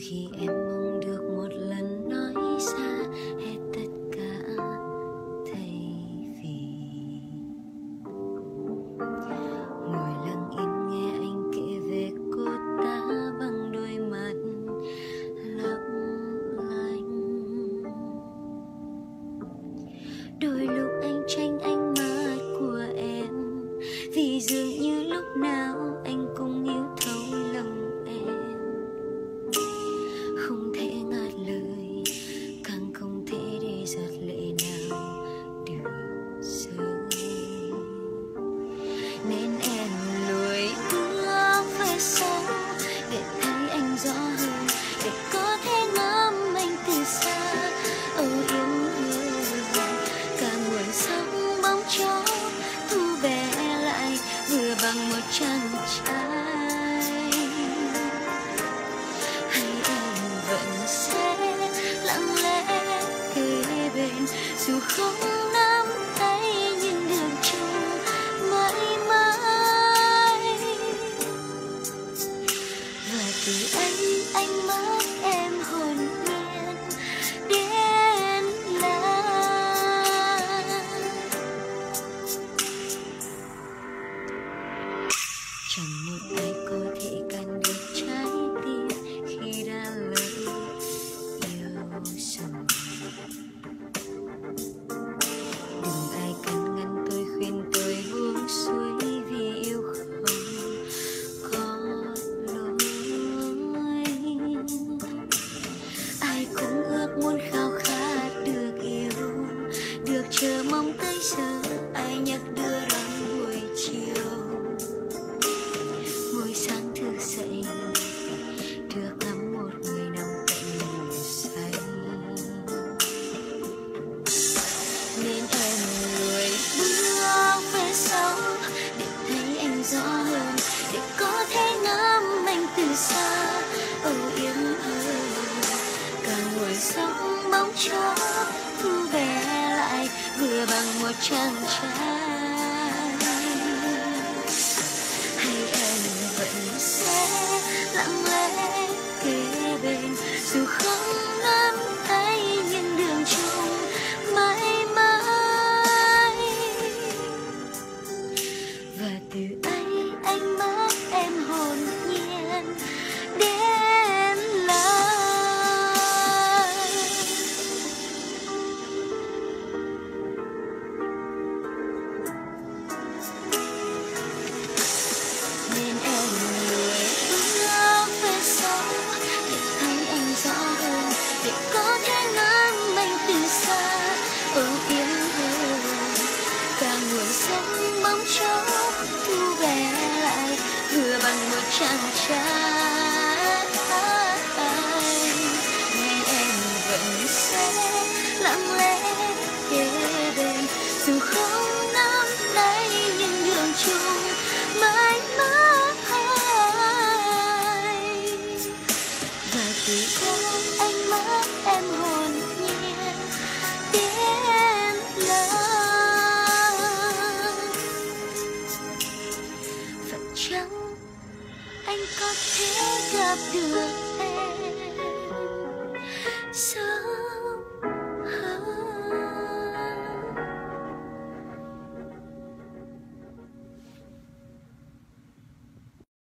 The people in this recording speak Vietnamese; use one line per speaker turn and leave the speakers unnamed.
khi em mong được một lần nói ra hết tất cả thay vì ngồi lặng im nghe anh kể về cô ta bằng đôi mắt lấp lánh. Đôi lúc một chàng trai, hay em vẫn sẽ lặng lẽ kề bên dù không nắm tay nhưng đường chung mãi mãi. Và từ em cho thu về lại, vừa bằng một chàng trai. Hay em vẫn sẽ lặng lẽ kề bên, dù không vừa xanh bóng chốc thu về lại vừa bằng một chàng trai. trắng. Anh có thể gặp được em. Sao